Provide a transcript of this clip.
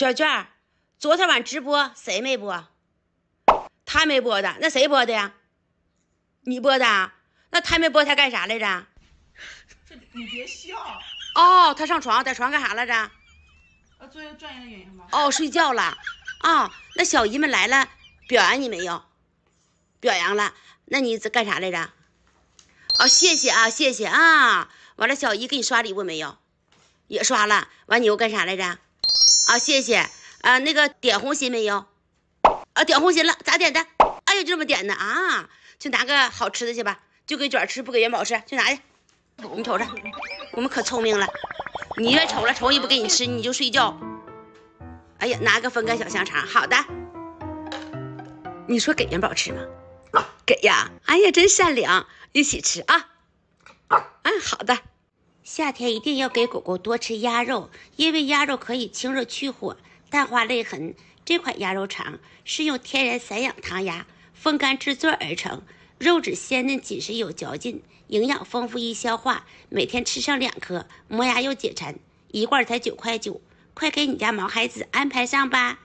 娟娟，昨天晚直播谁没播？他没播的，那谁播的呀？你播的啊？那他没播，他干啥来着？这你别笑，哦，他上床，在床上干啥来着？呃，做一个专业的演员吧。哦，睡觉了。啊、那小姨们来了，表扬你没有？表扬了，那你干啥来着？哦，谢谢啊，谢谢啊。完了，小姨给你刷礼物没有？也刷了。完，你又干啥来着？啊，谢谢。啊，那个点红心没有？啊，点红心了，咋点的？哎呀，就这么点的啊！去拿个好吃的去吧，就给卷吃，不给元宝吃，去拿去。你瞅着，我们可聪明了。你越瞅了，瞅也不给你吃，你就睡觉。哎呀，拿个分个小香肠，好的。你说给元宝吃吗？给呀！哎呀，真善良，一起吃啊。嗯，好的。夏天一定要给狗狗多吃鸭肉，因为鸭肉可以清热去火、淡化泪痕。这款鸭肉肠是用天然散养糖鸭风干制作而成，肉质鲜嫩紧实有嚼劲，营养丰富易消化。每天吃上两颗，磨牙又解馋，一罐才九块九，快给你家毛孩子安排上吧。